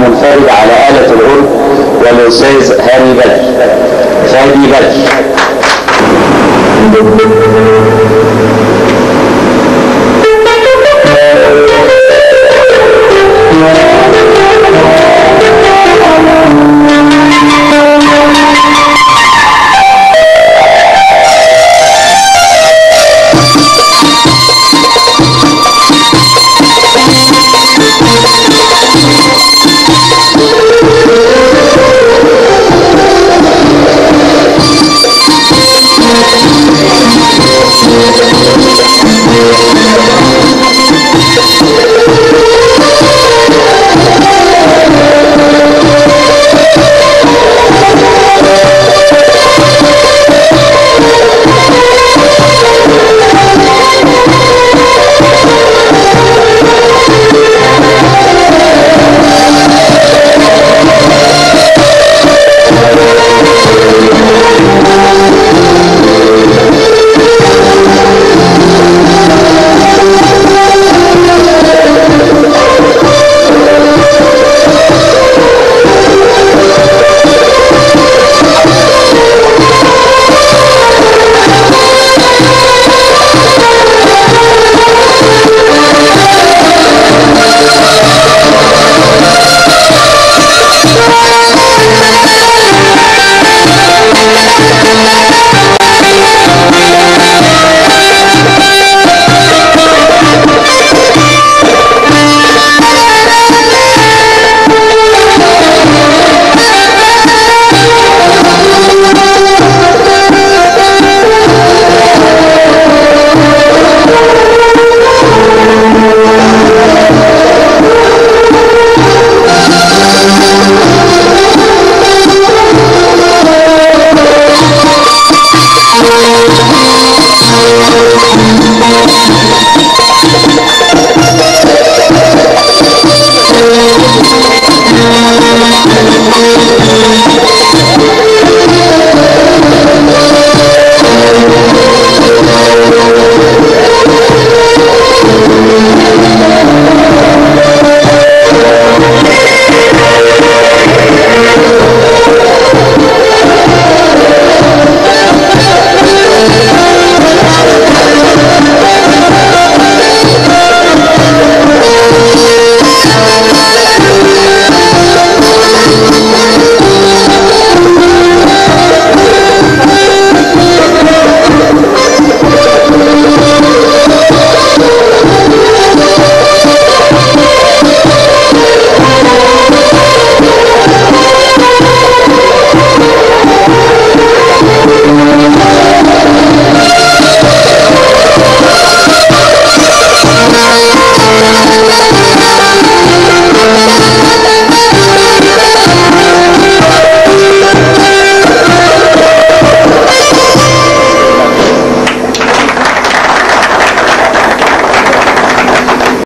منفرد على آلة العود والأستاذ هاني بدر فادي بدر